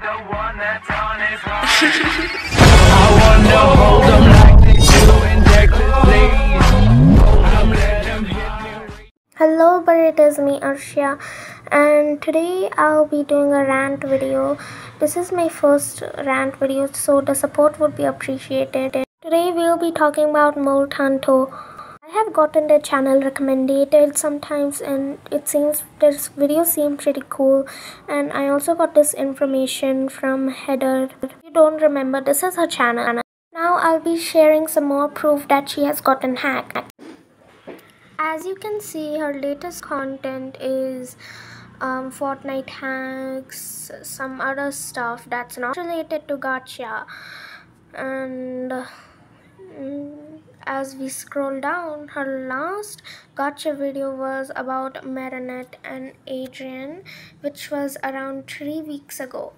the one that's on his. I wanna hold them like they do in Texas, please. Hold them, let them hit me. Hello, but it is me, Arshia, and today I'll be doing a rant video. This is my first rant video, so the support would be appreciated. Today we'll be talking about MulanTan. I have gotten the channel recommended sometimes, and it seems this video seemed pretty cool. And I also got this information from Heather. If you don't remember, this is her channel. Now I'll be sharing some more proof that she has gotten hacked. As you can see, her latest content is um, Fortnite hacks, some other stuff that's not related to Gacha. And mm, as we scroll down, her last Gacha video was about Marinette and Adrien, which was around three weeks ago.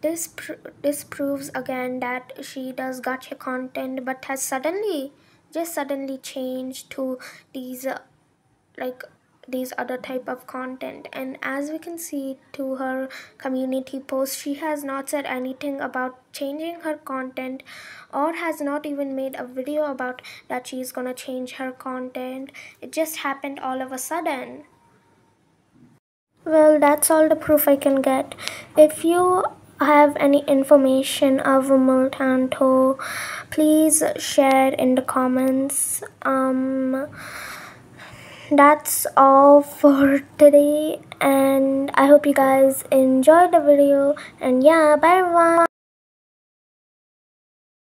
This pr- this proves again that she does Gacha content, but has suddenly just suddenly changed to these uh, like these other type of content. And as we can see to her community post she has not said anything about changing her content or has not even made a video about that she's gonna change her content. It just happened all of a sudden. Well that's all the proof i can get. If you have any information of MulanTan, please share in the comments. Um, that's all for today, and I hope you guys enjoyed the video. And yeah, bye everyone.